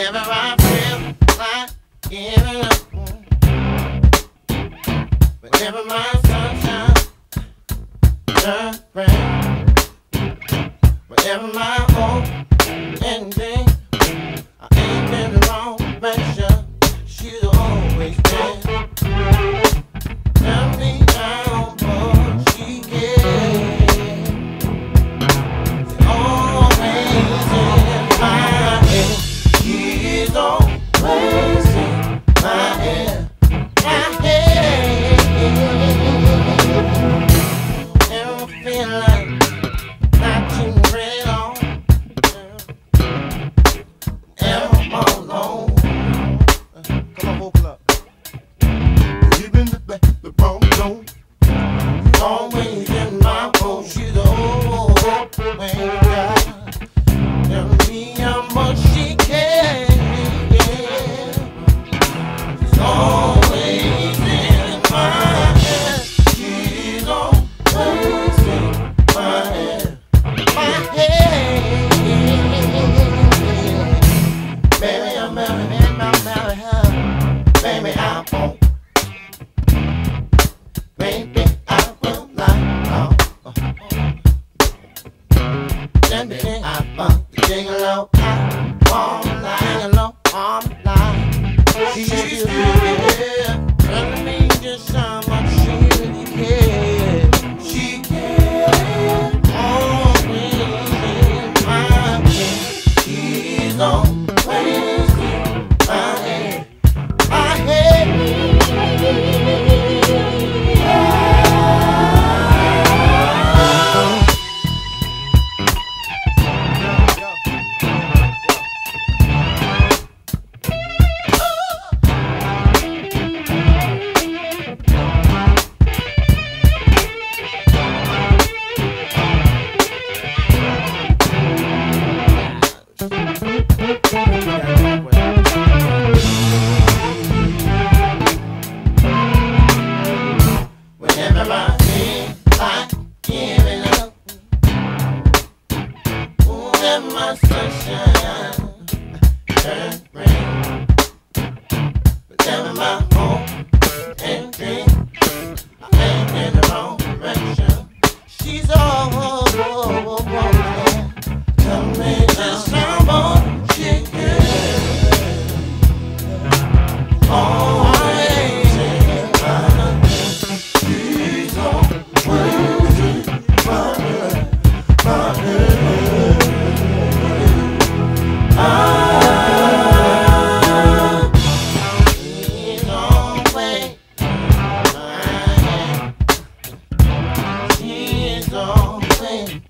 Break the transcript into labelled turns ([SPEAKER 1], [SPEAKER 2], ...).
[SPEAKER 1] Whenever I feel like giving up, whenever my sunshine turns red, whenever my hope. time.